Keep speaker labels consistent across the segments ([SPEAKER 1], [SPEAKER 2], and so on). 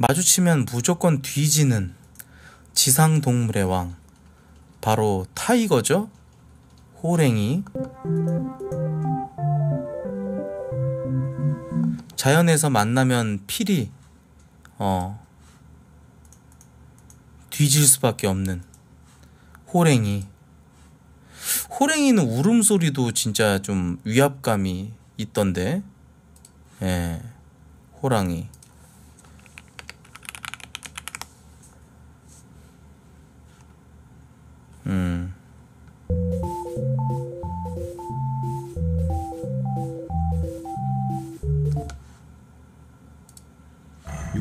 [SPEAKER 1] 마주치면 무조건 뒤지는 지상 동물의 왕. 바로 타이거죠? 호랭이. 자연에서 만나면 필히 어 뒤질 수밖에 없는 호랭이. 호랭이는 울음소리도 진짜 좀 위압감이 있던데. 예 호랑이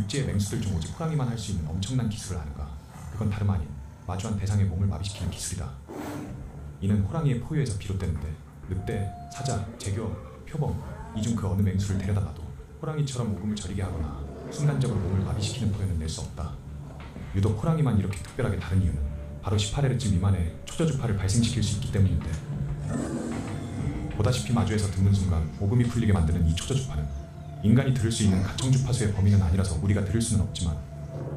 [SPEAKER 2] 육지의 맹수들 중 오직 호랑이만 할 수 있는 엄청난 기술을 아는가? 그건 다름 아닌 마주한 대상의 몸을 마비시키는 기술이다. 이는 호랑이의 포유에서 비롯되는데 늑대, 사자, 재규어, 표범 이 중 그 어느 맹수를 데려다 놔도 호랑이처럼 오금을 저리게 하거나 순간적으로 몸을 마비시키는 포유는 낼 수 없다. 유독 호랑이만 이렇게 특별하게 다른 이유는 바로 18Hz 미만의 초저주파를 발생시킬 수 있기 때문인데 보다시피 마주에서 듣는 순간 오금이 풀리게 만드는 이 초저주파는 인간이 들을 수 있는 가청 주파수의 범위는 아니라서 우리가 들을 수는 없지만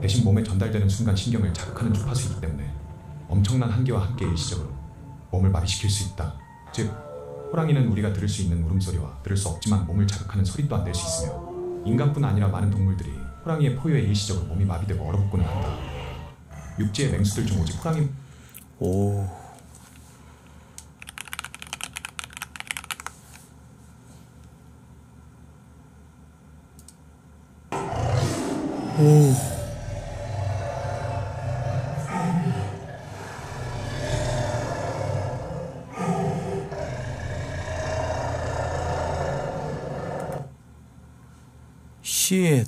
[SPEAKER 2] 대신 몸에 전달되는 순간 신경을 자극하는 주파수이기 때문에 엄청난 한계와 함께 일시적으로 몸을 마비시킬 수 있다. 즉 호랑이는 우리가 들을 수 있는 울음소리와 들을 수 없지만 몸을 자극하는 소리 또한 낼 수 있으며 인간뿐 아니라 많은 동물들이 호랑이의 포효에 일시적으로 몸이 마비되고 얼어붙고는 한다. 육지의 맹수들 중 오직 호랑이
[SPEAKER 1] 오. 오. 쉣.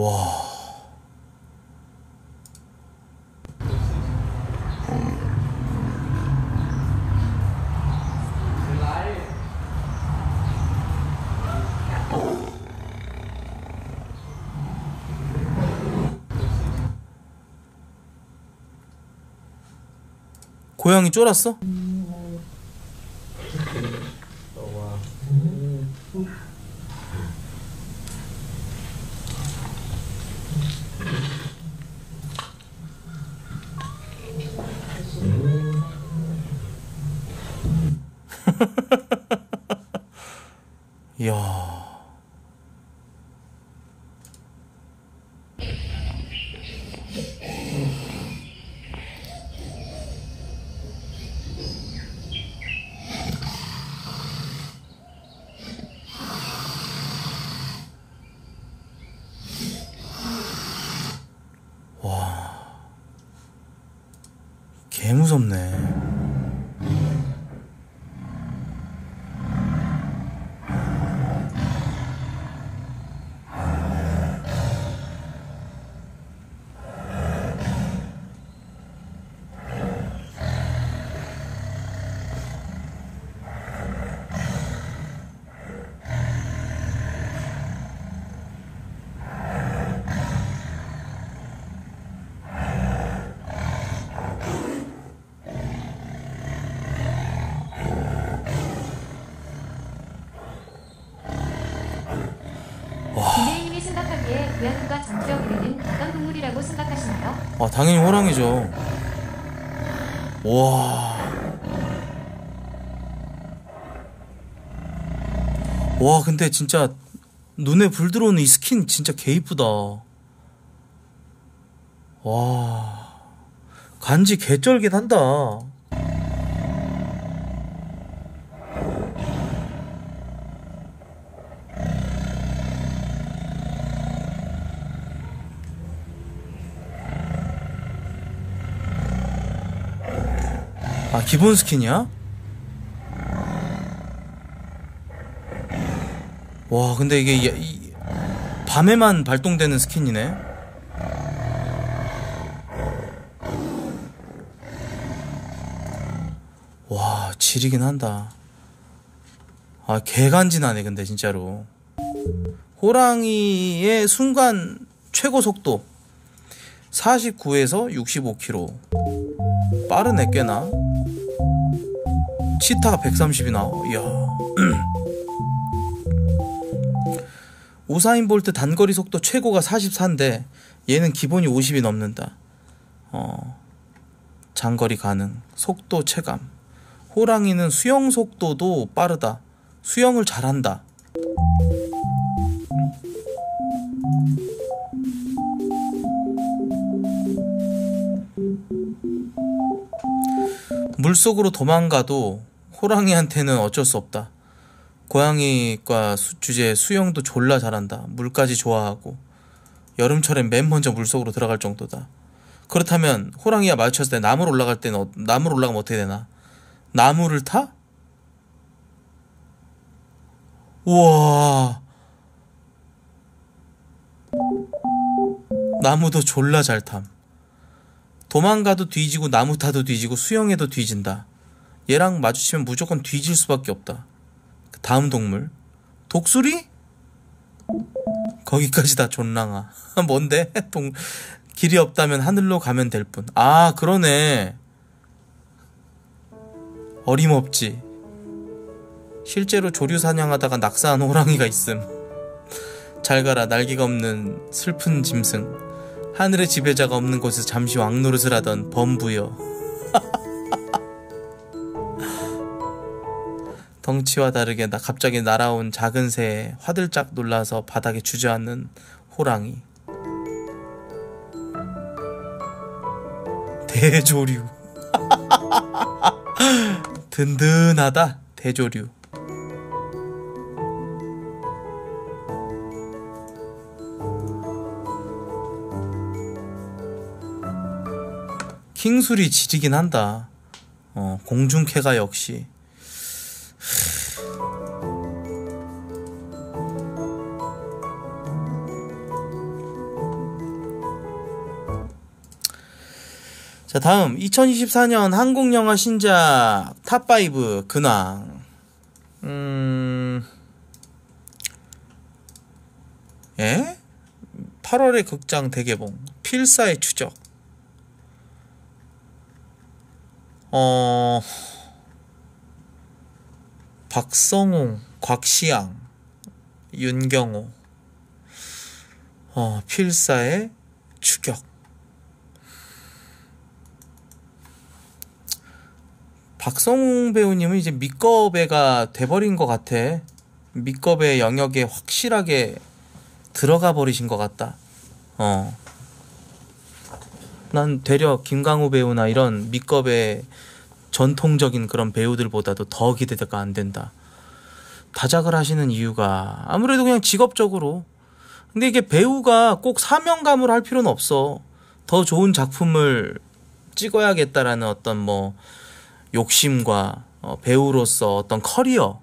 [SPEAKER 1] 와. 고양이 쫄았어? 이야. 와. 개 무섭네.
[SPEAKER 3] 김혜인님이 생각하기에 고양이가 이르는 어떤 동물이라고 생각하시나요?
[SPEAKER 1] 아, 당연히 호랑이죠. 와. 와, 근데 진짜 눈에 불 들어오는 이 스킨 진짜 개 이쁘다. 와. 간지 개쩔깃한다. 기본 스킨이야? 와, 근데 이게 밤에만 발동되는 스킨이네. 와, 지리긴 한다. 아, 개간지나네, 근데 진짜로. 호랑이의 순간 최고 속도 49에서 65km. 빠르네 꽤나. 치타가 130이 나와. 이야. 우사인 볼트 단거리 속도 최고가 44인데 얘는 기본이 50이 넘는다. 어. 장거리 가능. 속도 체감. 호랑이는 수영 속도도 빠르다. 수영을 잘한다. 물속으로 도망가도 호랑이한테는 어쩔 수 없다. 고양이과 수- 주제 수영도 졸라 잘한다. 물까지 좋아하고 여름철엔 맨 먼저 물속으로 들어갈 정도다. 그렇다면 호랑이와 마주쳤을 때 나무로 올라갈 때는 어- 나무로 올라가면 어떻게 되나? 나무를 타? 우와. 나무도 졸라 잘 탐. 도망가도 뒤지고 나무 타도 뒤지고 수영해도 뒤진다. 얘랑 마주치면 무조건 뒤질 수밖에 없다. 그 다음 동물 독수리? 거기까지 다 존랑아. 뭔데? 동 길이 없다면 하늘로 가면 될 뿐. 아 그러네. 어림없지. 실제로 조류 사냥하다가 낙사한 호랑이가 있음. 잘 가라 날개가 없는 슬픈 짐승. 하늘의 지배자가 없는 곳에서 잠시 왕노릇을 하던 범부여. 덩치와 다르게 나 갑자기 날아온 작은 새에 화들짝 놀라서 바닥에 주저앉는 호랑이. 대조류. 든든하다. 대조류. 킹술이 지리긴 한다. 어, 공중캐가 역시. 자, 다음 2024년 한국 영화 신작 탑5 근황. 음. 예? 8월에 극장 대개봉. 필사의 추적. 어. 박성웅, 곽시양, 윤경호. 어, 필사의 추격. 박성웅 배우님은 이제 밑겁애가 돼버린 것 같아. 밑겁의 영역에 확실하게 들어가 버리신 것 같다. 어. 난 되려 김강우 배우나 이런 밑겁의 전통적인 그런 배우들보다도 더 기대가 안 된다. 다작을 하시는 이유가 아무래도 그냥 직업적으로. 근데 이게 배우가 꼭 사명감을 할 필요는 없어. 더 좋은 작품을 찍어야겠다라는 어떤 뭐 욕심과 어, 배우로서 어떤 커리어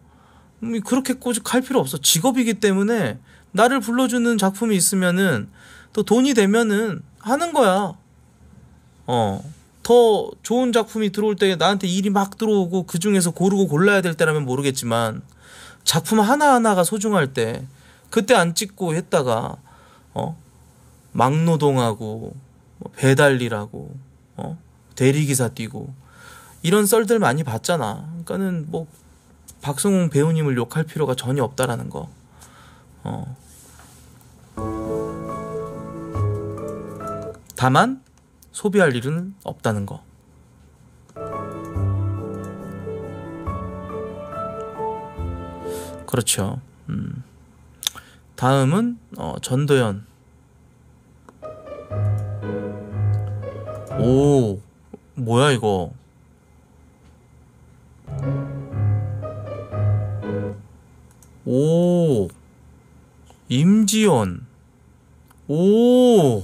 [SPEAKER 1] 음, 그렇게 꼬집할 필요 없어. 직업이기 때문에 나를 불러주는 작품이 있으면은 또 돈이 되면은 하는 거야. 어. 더 좋은 작품이 들어올 때 나한테 일이 막 들어오고 그 중에서 고르고 골라야 될 때라면 모르겠지만 작품 하나하나가 소중할 때 그때 안 찍고 했다가 어 막노동하고 뭐 배달일하고 어 대리기사 뛰고 이런 썰들 많이 봤잖아. 그러니까는 뭐 박성웅 배우님을 욕할 필요가 전혀 없다라는 거. 어. 다만 소비할 일은 없다는 거. 그렇죠. 음. 다음은 어, 전도연. 오, 뭐야 이거? 오, 임지연. 오,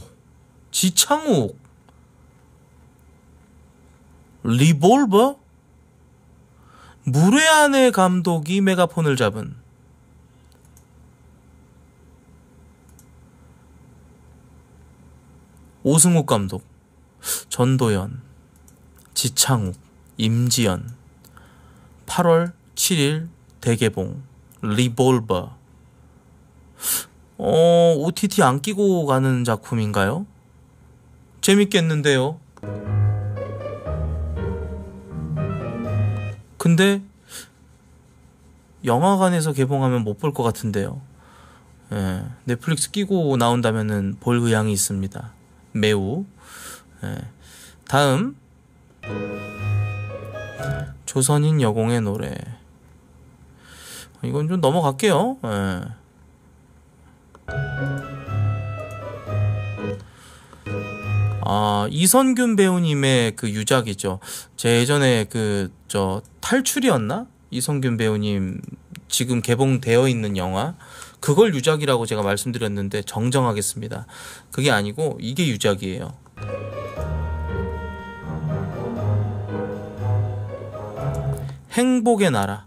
[SPEAKER 1] 지창욱. 리볼버? 안의 감독이 메가폰을 잡은 오승욱 감독, 전도연, 지창욱, 임지연, 8월 7일 대개봉, 리볼버. 어, OTT 안 끼고 가는 작품인가요? 재밌겠는데요. 근데 영화관에서 개봉하면 못 볼 것 같은데요. 예, 넷플릭스 끼고 나온다면은 볼 의향이 있습니다. 매우. 예. 다음 조선인 여공의 노래. 이건 좀 넘어갈게요. 예. 아, 이선균 배우님의 그 유작이죠. 제 예전에 그, 저, 탈출이었나? 이선균 배우님 지금 개봉되어 있는 영화. 그걸 유작이라고 제가 말씀드렸는데 정정하겠습니다. 그게 아니고 이게 유작이에요. 행복의 나라.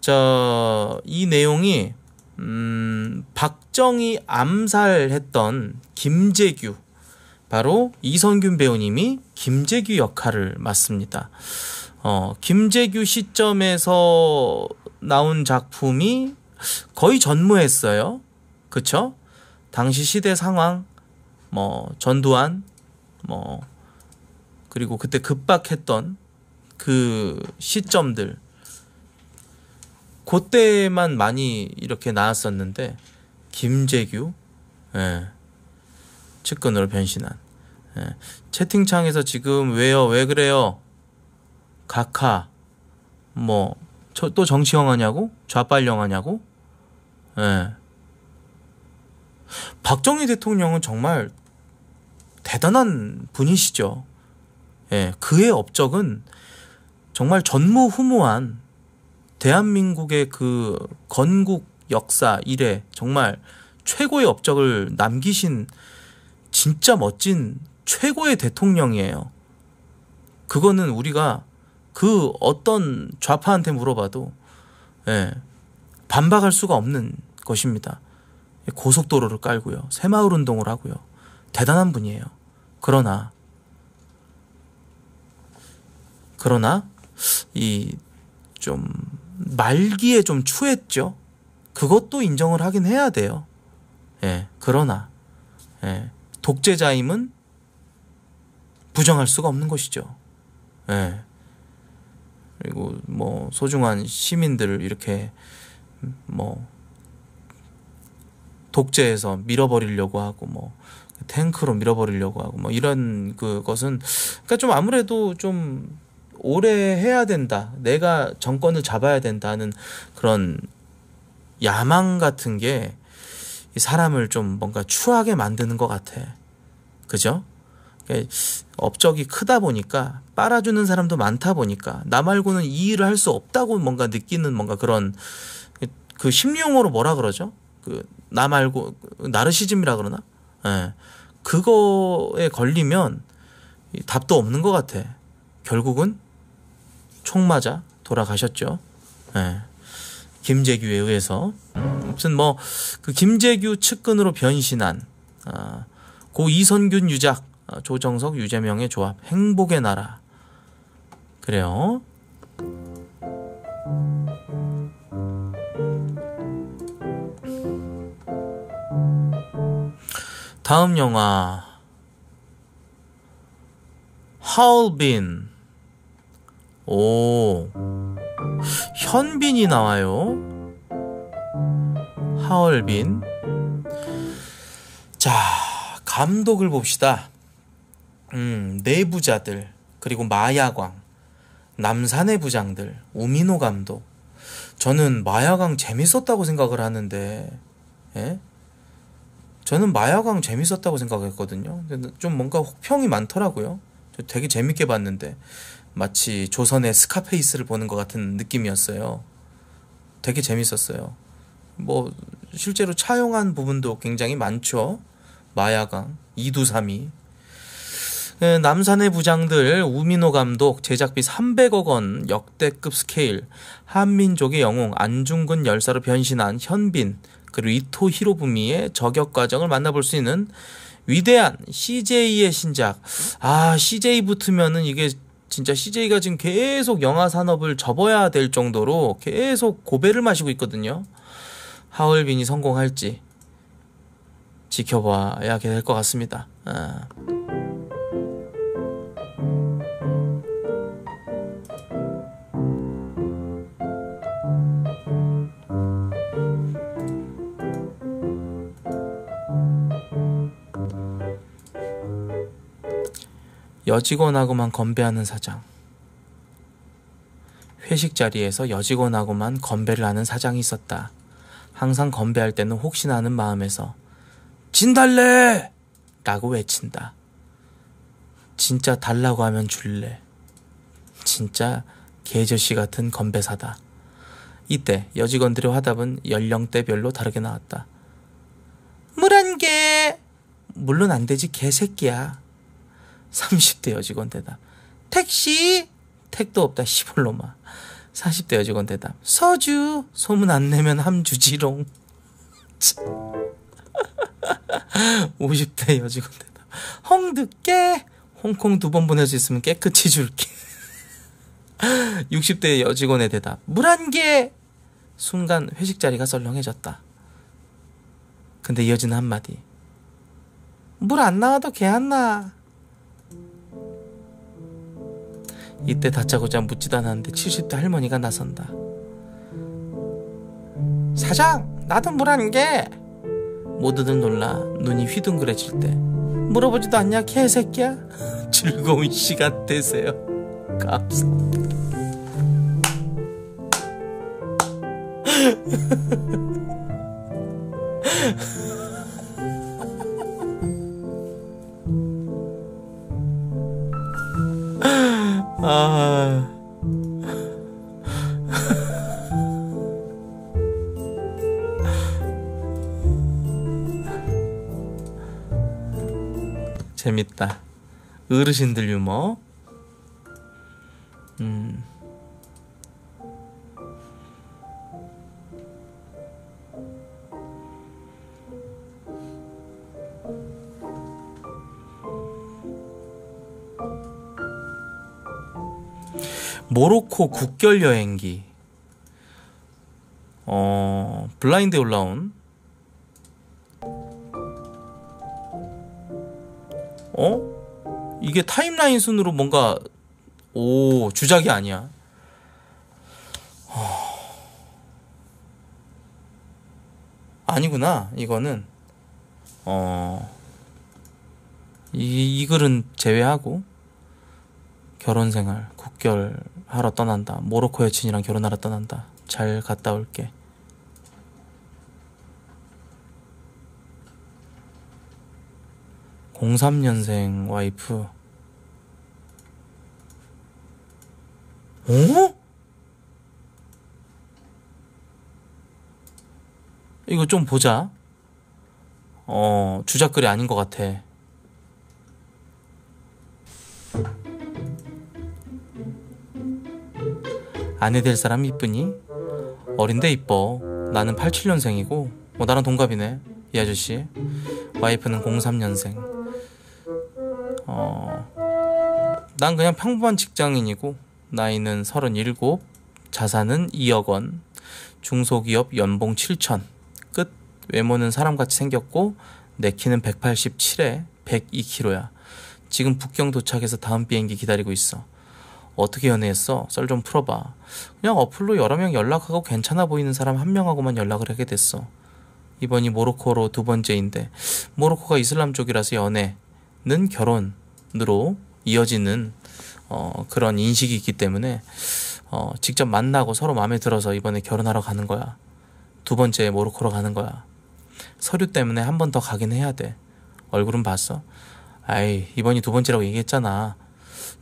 [SPEAKER 1] 저, 이 내용이, 음, 박정희 암살했던 김재규, 바로 이성균 배우님이 김재규 역할을 맡습니다. 어, 김재규 시점에서 나온 작품이 거의 전무했어요. 그쵸? 당시 시대 상황, 뭐, 전두환, 뭐, 그리고 그때 급박했던 그 시점들, 그때만 많이 이렇게 나왔었는데, 김재규, 예, 측근으로 변신한. 예, 채팅창에서 지금 왜요? 왜 그래요? 각하, 뭐, 저, 또 정치형 하냐고? 좌빨령 하냐고? 예. 박정희 대통령은 정말 대단한 분이시죠. 예, 그의 업적은 정말 전무후무한 대한민국의 그 건국 역사 이래 정말 최고의 업적을 남기신 진짜 멋진 최고의 대통령이에요. 그거는 우리가 그 어떤 좌파한테 물어봐도 예, 반박할 수가 없는 것입니다. 고속도로를 깔고요. 새마을 운동을 하고요. 대단한 분이에요. 그러나 그러나 이 좀 말기에 좀 추했죠. 그것도 인정을 하긴 해야 돼요. 예. 그러나 예. 독재자임은 부정할 수가 없는 것이죠. 예. 그리고 뭐 소중한 시민들을 이렇게 뭐 독재에서 밀어버리려고 하고 뭐 탱크로 밀어버리려고 하고 뭐 이런 그것은 그러니까 좀 아무래도 좀 오래 해야 된다. 내가 정권을 잡아야 된다는 그런 야망 같은 게 사람을 좀 뭔가 추하게 만드는 것 같아. 그죠? 업적이 크다 보니까 빨아주는 사람도 많다 보니까 나 말고는 이 일을 할 수 없다고 뭔가 느끼는 뭔가 그런 그 심리용어로 뭐라 그러죠? 그 나 말고 나르시즘이라 그러나? 예. 그거에 걸리면 답도 없는 것 같아. 결국은 총 맞아 돌아가셨죠. 예. 김재규에 의해서. 아무튼 뭐 그 김재규 측근으로 변신한 아, 고 이선균 유작 아, 조정석 유재명의 조합 행복의 나라. 그래요. 다음 영화 하울빈 오 현빈이 나와요 하얼빈 자 감독을 봅시다 음 내부자들 그리고 마야광 남산의 부장들 우민호 감독 저는 마야광 재밌었다고 생각을 하는데 예? 저는 마약왕 재밌었다고 생각했거든요. 좀 뭔가 혹평이 많더라고요. 저 되게 재밌게 봤는데 마치 조선의 스카페이스를 보는 것 같은 느낌이었어요. 되게 재밌었어요. 뭐 실제로 차용한 부분도 굉장히 많죠. 마약왕, 이두삼이. 예, 남산의 부장들 우민호 감독 제작비 300억 원 역대급 스케일 한민족의 영웅 안중근 열사로 변신한 현빈 그리고 이토 히로부미의 저격 과정을 만나볼 수 있는 위대한 CJ의 신작. 아, CJ 붙으면은 이게 진짜 CJ가 지금 계속 영화 산업을 접어야 될 정도로 계속 고배를 마시고 있거든요. 하얼빈이 성공할지, 지켜봐야 될 것 같습니다. 아. 여직원하고만 건배하는 사장. 회식 자리에서 여직원하고만 건배를 하는 사장이 있었다. 항상 건배할 때는 혹시나 하는 마음에서 진달래! 라고 외친다. 진짜 달라고 하면 줄래. 진짜 개저씨 같은 건배사다. 이때 여직원들의 화답은 연령대별로 다르게 나왔다. 물 한 개! 물론 안 되지 개새끼야. 30대 여직원 대답. 택시? 택도 없다 시벌로마. 40대 여직원 대답. 서주? 소문 안 내면 함 주지롱. 50대 여직원 대답. 헝듣게? 홍콩 두 번 보낼 수 있으면 깨끗이 줄게. 60대 여직원의 대답. 물 한 개! 순간 회식 자리가 썰렁해졌다. 근데 이어지는 한마디. 물 안 나와도 개 안 나. 이때 다짜고짜 묻지도 않았는데 70대 할머니가 나선다. 사장, 나도 물한 개. 모두들 놀라 눈이 휘둥그레질 때 물어보지도 않냐 개새끼야. 즐거운 시간 되세요. 감사합니다. 어르신들 유머. 음. 모로코 국결 여행기. 어, 블라인드에 올라온 이게 타임라인 순으로 뭔가 오, 주작이 아니야. 어... 아니구나. 이거는 어. 이, 이 글은 제외하고 결혼 생활, 국결하러 떠난다. 모로코 여친이랑 결혼하러 떠난다. 잘 갔다 올게. (03년생) 와이프 어? 이거 좀 보자. 어, 주작글이 아닌 것 같아. 아내 될 사람 이쁘니? 어린데 이뻐. 나는 87년생이고, 뭐 나랑 동갑이네. 이 아저씨. 와이프는 03년생. 어, 난 그냥 평범한 직장인이고, 나이는 37, 자산은 2억 원, 중소기업 연봉 7천. 끝. 외모는 사람같이 생겼고, 내 키는 187에 102kg야. 지금 북경 도착해서 다음 비행기 기다리고 있어. 어떻게 연애했어? 썰 좀 풀어봐. 그냥 어플로 여러 명 연락하고 괜찮아 보이는 사람 한 명하고만 연락을 하게 됐어. 이번이 모로코로 두 번째인데 모로코가 이슬람 쪽이라서 연애는 결혼으로 이어지는 어, 그런 인식이 있기 때문에 어, 직접 만나고 서로 마음에 들어서 이번에 결혼하러 가는 거야. 두 번째 모로코로 가는 거야. 서류 때문에 한 번 더 가긴 해야 돼. 얼굴은 봤어? 아이 이번이 두 번째라고 얘기했잖아.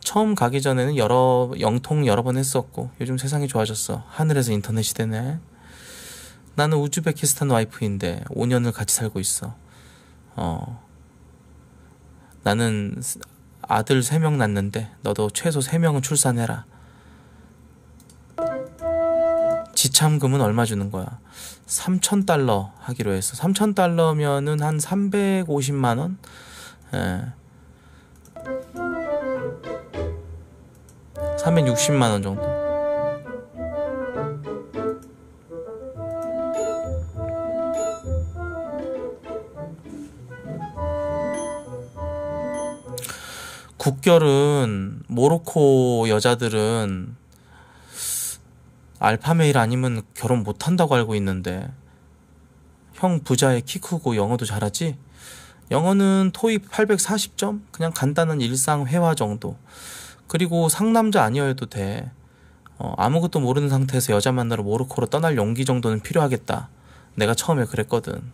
[SPEAKER 1] 처음 가기 전에는 여러 영통 여러 번 했었고 요즘 세상이 좋아졌어. 하늘에서 인터넷 시대네. 나는 우즈베키스탄 와이프인데 5년을 같이 살고 있어. 어. 나는 아들 3명 낳는데 너도 최소 3명은 출산해라. 지참금은 얼마 주는 거야? 3,000달러 하기로 했어. 3,000달러면은 한 350만 원? 예. 360만 원 정도. 국결은 모로코 여자들은 알파메일 아니면 결혼 못 한다고 알고 있는데 형 부자에 키 크고 영어도 잘하지? 영어는 토익 840점? 그냥 간단한 일상 회화 정도. 그리고 상남자 아니어도 돼. 어, 아무것도 모르는 상태에서 여자 만나러 모로코로 떠날 용기 정도는 필요하겠다. 내가 처음에 그랬거든.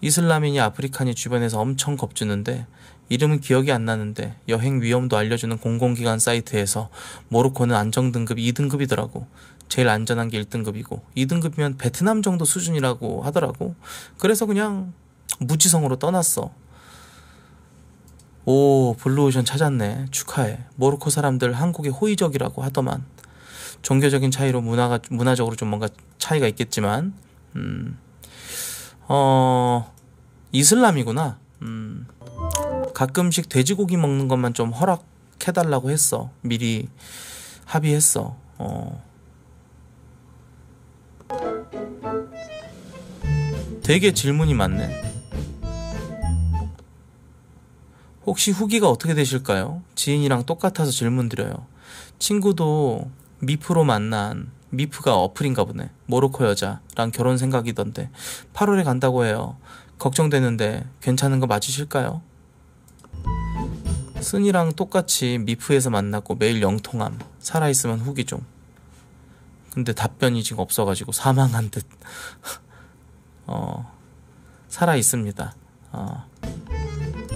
[SPEAKER 1] 이슬람인이 아프리카니 주변에서 엄청 겁주는데 이름은 기억이 안 나는데 여행 위험도 알려주는 공공기관 사이트에서 모로코는 안정등급 2등급이더라고. 제일 안전한 게 1등급이고 2등급이면 베트남 정도 수준이라고 하더라고. 그래서 그냥 무지성으로 떠났어. 오, 블루오션 찾았네. 축하해. 모로코 사람들 한국에 호의적이라고 하더만. 종교적인 차이로 문화가 문화적으로 좀 뭔가 차이가 있겠지만 음. 어, 이슬람이구나. 음. 가끔씩 돼지고기 먹는 것만 좀 허락해달라고 했어. 미리 합의했어. 어. 되게 질문이 많네. 혹시 후기가 어떻게 되실까요? 지인이랑 똑같아서 질문 드려요. 친구도 미프로 만난 미프가 어플인가 보네. 모로코 여자랑 결혼 생각이던데 8월에 간다고 해요. 걱정되는데 괜찮은 거 맞으실까요? 쓴이랑 똑같이 미프에서 만났고 매일 영통함. 살아있으면 후기 좀. 근데 답변이 지금 없어가지고 사망한 듯. 어, 살아있습니다. 어.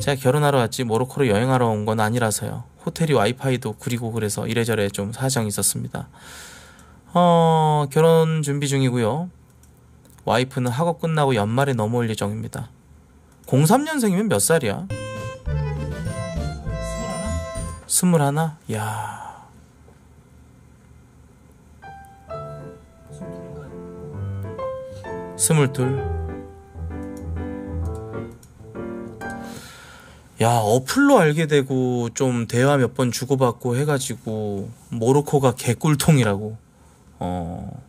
[SPEAKER 1] 제가 결혼하러 왔지 모로코로 여행하러 온 건 아니라서요. 호텔이 와이파이도 구리고 그래서 이래저래 좀 사정이 있었습니다. 어, 결혼 준비 중이고요. 와이프는 학업 끝나고 연말에 넘어올 예정입니다. 03년생이면 몇 살이야? 스물하나? 야. 스물둘. 야, 어플로 알게 되고 좀 대화 몇 번 주고받고 해가지고 모로코가 개꿀통이라고. 어.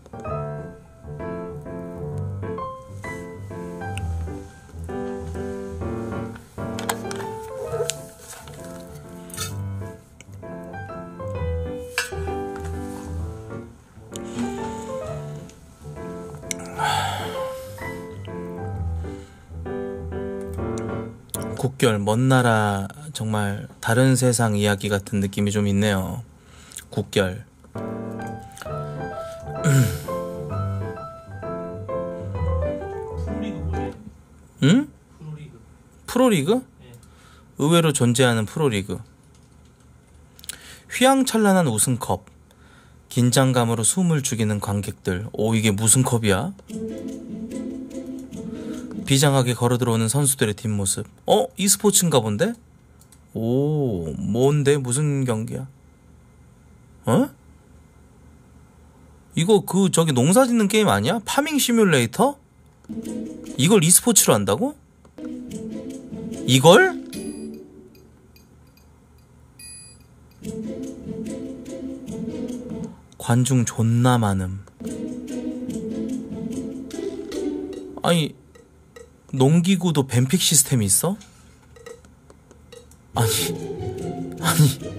[SPEAKER 1] 국결 먼 나라 정말 다른 세상 이야기 같은 느낌이 좀 있네요. 국결. 응?
[SPEAKER 4] 프로리그.
[SPEAKER 1] 의외로 존재하는 프로리그. 휘황찬란한 우승컵. 긴장감으로 숨을 죽이는 관객들. 오, 이게 무슨 컵이야? 비장하게 걸어 들어오는 선수들의 뒷모습. 어? e스포츠인가 본데? 오, 뭔데? 무슨 경기야? 어? 이거 그 저기 농사 짓는 게임 아니야? 파밍 시뮬레이터? 이걸 e스포츠로 한다고? 이걸? 관중 존나 많음. 아니, 농기구도 ban pick 시스템이 있어? 아니, 아니,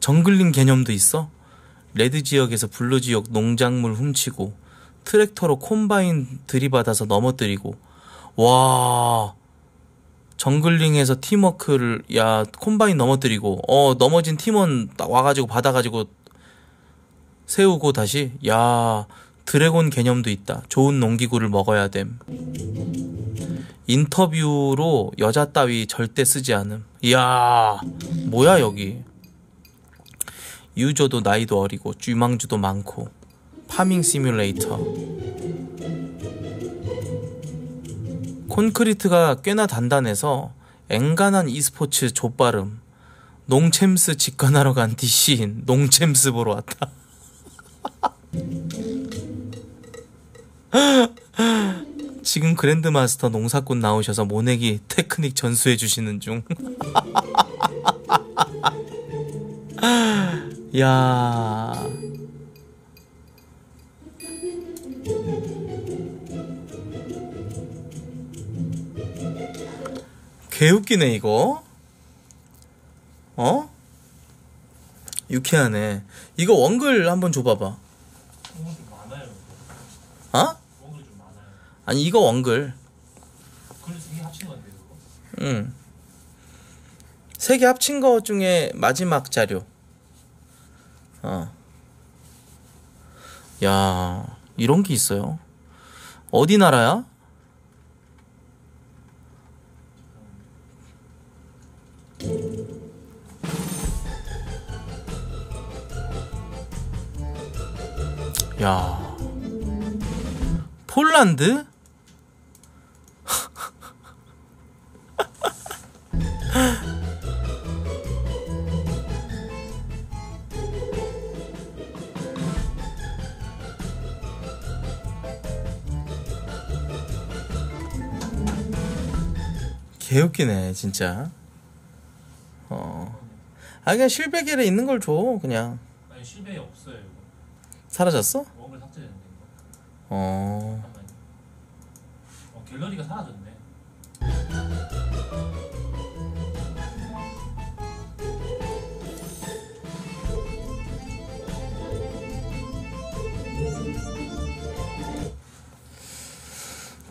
[SPEAKER 1] jungling 개념도 있어? red 지역에서 blue 지역 농작물 훔치고, 트랙터로 콤바인 들이받아서 넘어뜨리고, 와, jungling에서 팀워크를, 야, 콤바인 넘어뜨리고, 어, 넘어진 팀원 딱 와가지고 받아가지고 세우고 다시, 야, 드래곤 개념도 있다. 좋은 농기구를 먹어야 됨. 인터뷰로 여자 따위 절대 쓰지 않음. 이야, 뭐야, 여기. 유저도 나이도 어리고, 쥐망주도 많고, 파밍 시뮬레이터. 콘크리트가 꽤나 단단해서 앵간한 e스포츠 족발음. 농챔스 직관하러 간 DC인 농챔스 보러 왔다. 지금 그랜드마스터 농사꾼 나오셔서 모내기 테크닉 전수해 주시는 중. 야. 개웃기네 이거. 어? 유쾌하네. 이거 원글 한번 줘봐봐. 어? 아니 이거 원글. 응. 세 개 합친 거 중에 마지막 자료. 어. 야, 이런 게 있어요. 어디 나라야? 야. 폴란드? 개웃기네 진짜 어. 아 그냥 실베겔에 있는 걸 줘 그냥
[SPEAKER 4] 아니 실베에 없어요 이거.
[SPEAKER 1] 사라졌어?
[SPEAKER 4] 원글 삭제됐는데 이거.
[SPEAKER 1] 어
[SPEAKER 4] 잠깐만요. 어 갤러리가 사라졌네.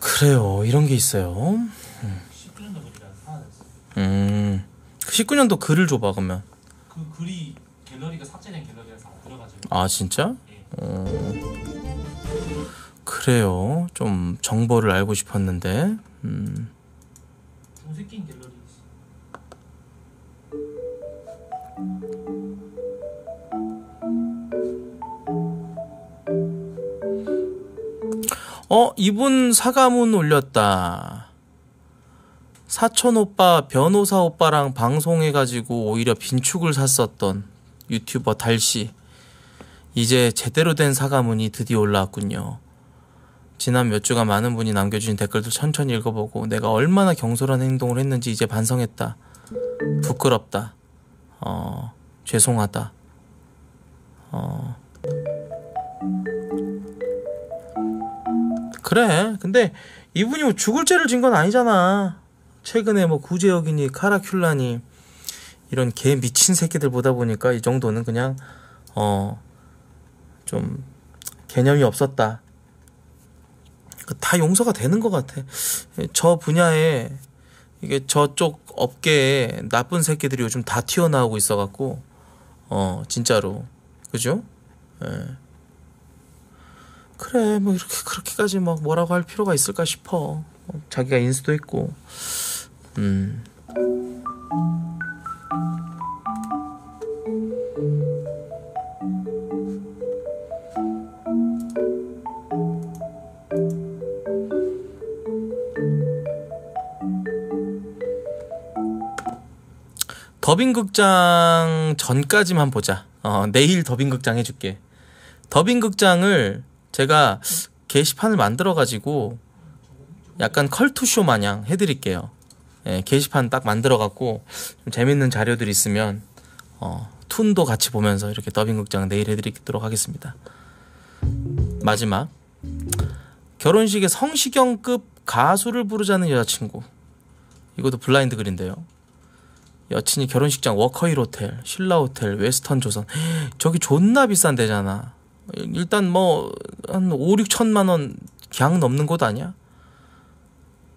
[SPEAKER 1] 그래요 이런 게 있어요
[SPEAKER 4] 19년도 글이라 사라졌어.
[SPEAKER 1] 음 19년도 글을 줘봐 그러면
[SPEAKER 4] 그 글이 갤러리가 삭제된 갤러리라서 안 들어가지고.
[SPEAKER 1] 아 진짜?
[SPEAKER 4] 예.
[SPEAKER 1] 어 그래요 좀 정보를 알고 싶었는데 음
[SPEAKER 4] 중새끼인 갤러리.
[SPEAKER 1] 어, 이분 사과문 올렸다. 사촌 오빠, 변호사 오빠랑 방송해가지고 오히려 빈축을 샀었던 유튜버 달씨. 이제 제대로 된 사과문이 드디어 올라왔군요. 지난 몇 주간 많은 분이 남겨주신 댓글도 천천히 읽어보고 내가 얼마나 경솔한 행동을 했는지 이제 반성했다. 부끄럽다. 어, 죄송하다. 어, 그래. 근데 이분이 뭐 죽을 죄를 진 건 아니잖아. 최근에 뭐 구제혁이니 카라큘라니 이런 개 미친 새끼들 보다 보니까 이 정도는 그냥 어 좀 개념이 없었다. 그다 용서가 되는 것 같아. 저 분야에 이게 저쪽 업계에 나쁜 새끼들이 요즘 다 튀어나오고 있어갖고 어 진짜로 그죠? 예. 그래 뭐 이렇게 그렇게까지 막 뭐라고 할 필요가 있을까 싶어 어, 자기가 인수도 했고 음 더빙극장 전까지만 보자. 어, 내일 더빙극장 해줄게. 더빙극장을 제가 게시판을 만들어가지고 약간 컬투쇼 마냥 해드릴게요. 예, 게시판 딱 만들어 갖고 좀 재밌는 자료들 있으면 어, 툰도 같이 보면서 이렇게 더빙 극장 내일 해드리도록 하겠습니다. 마지막 결혼식에 성시경급 가수를 부르자는 여자친구 이것도 블라인드 글인데요. 여친이 결혼식장 워커힐 호텔, 신라 호텔, 웨스틴 조선 저기 존나 비싼 데잖아. 일단 뭐 한 5, 6천만 원 그냥 넘는 곳 아니야?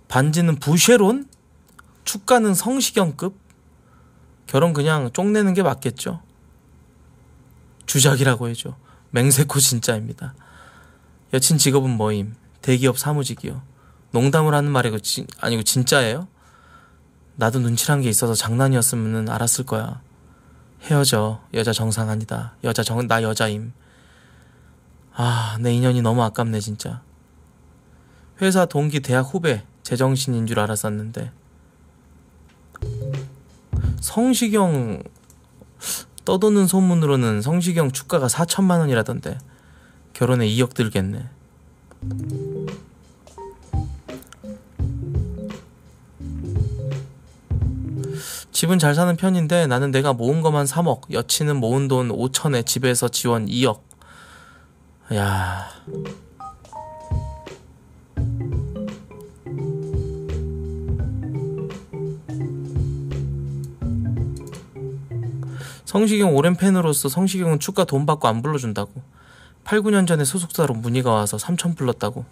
[SPEAKER 1] 반지는 부쉐론? 축가는 성시경급? 결혼 그냥 쫑내는 게 맞겠죠? 주작이라고 해줘. 맹세코 진짜입니다. 여친 직업은 뭐임? 대기업 사무직이요. 농담을 하는 말이고 지, 아니고 진짜예요? 나도 눈치란 게 있어서 장난이었으면 알았을 거야. 헤어져. 여자 정상 아니다. 여자 정, 나 여자임. 아, 내 인연이 너무 아깝네, 진짜. 회사 동기 대학 후배, 제정신인 줄 알았었는데. 성시경, 떠도는 소문으로는 성시경 주가가 4천만 원이라던데. 결혼에 2억 들겠네. 집은 잘 사는 편인데 나는 내가 모은 것만 3억, 여친은 모은 돈 5천에 집에서 지원 2억. 야. 성시경 오랜 팬으로서 성시경은 축가 돈 받고 안 불러준다고. 8, 9년 전에 소속사로 문의가 와서 3천 불렀다고.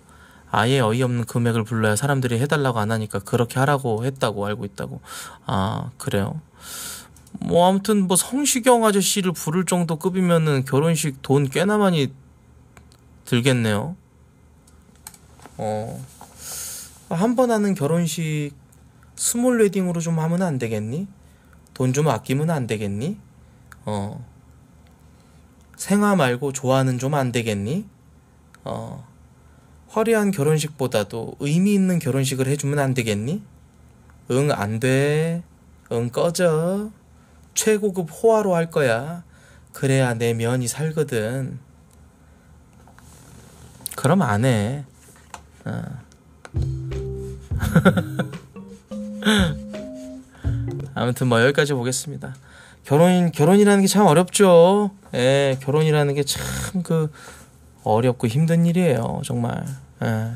[SPEAKER 1] 아예 어이없는 금액을 불러야 사람들이 해달라고 안 하니까 그렇게 하라고 했다고 알고 있다고. 아 그래요? 뭐 아무튼 뭐 성시경 아저씨를 부를 정도 급이면은 결혼식 돈 꽤나 많이 들겠네요. 어 한 번 하는 결혼식 small wedding으로 좀 하면 안 되겠니? 돈 좀 아끼면 안 되겠니? 어. 생화 말고 조화 하면 좀 안 되겠니? 어. 화려한 결혼식보다도 의미 있는 결혼식을 해주면 안 되겠니? 응, 안 돼. 응, 꺼져. 최고급 호화로 할 거야. 그래야 내 면이 살거든. 그럼 안 해. 어. 아무튼 뭐 여기까지 보겠습니다. 결혼 결혼이라는 게 참 어렵죠. 예, 결혼이라는 게 참 그 어렵고 힘든 일이에요, 정말. 예.